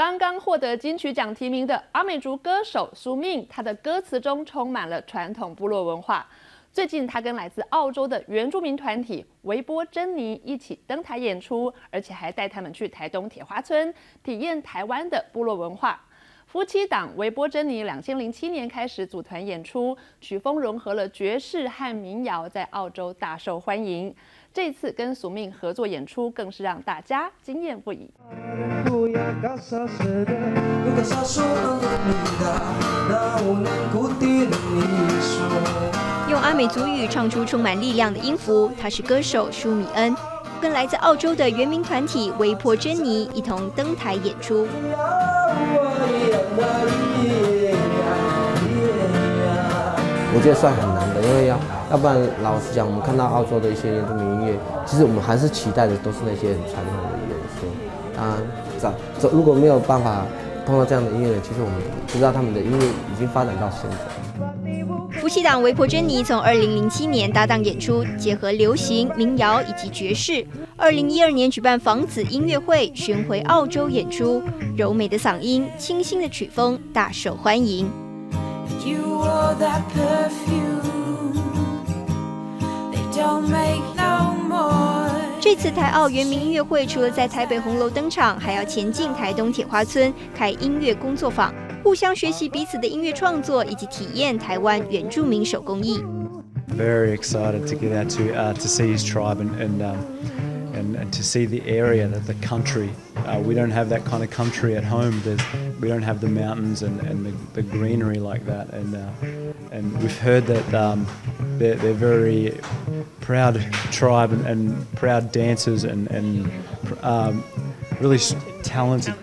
刚刚获得金曲奖提名的阿美族歌手苏命，他的歌词中充满了传统部落文化。最近，他跟来自澳洲的原住民团体维波珍妮一起登台演出，而且还带他们去台东铁花村体验台湾的部落文化。夫妻档维波珍妮两千零七年开始组团演出，曲风融合了爵士和民谣，在澳洲大受欢迎。这次跟宿命合作演出，更是让大家惊艳不已。用阿美族语唱出充满力量的音符，他是歌手舒米恩，跟来自澳洲的原名团体维珀珍妮一同登台演出。我觉得算很难的，因为要要不然，老实讲，我们看到澳洲的一些原住民音乐，其实我们还是期待的都是那些很传统的元素。啊，这这如果没有办法碰到这样的音乐人，其实我们不知道他们的音乐已经发展到现在。夫妻档维婆珍妮从2007年搭档演出，结合流行、民谣以及爵士。2012年举办房子音乐会，巡回澳洲演出，柔美的嗓音、清新的曲风大受欢迎。这次台澳原名音乐会，除了在台北红楼登场，还要前进台东铁花村开音乐工作坊，互相学习彼此的音乐创作，以及体验台湾原住民手工艺。Very excited to get out to uh to see his tribe and and um and, and to see the area that the country. Uh, we don't have that kind of country at home. There's, we don't have the mountains and, and the, the greenery like that. And uh, and we've heard that um, they're, they're very proud tribe and, and proud dancers and and um, really talented.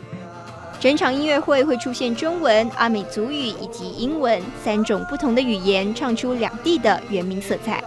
整场音乐会会出现中文、阿美族语以及英文三种不同的语言，唱出两地的原名色彩。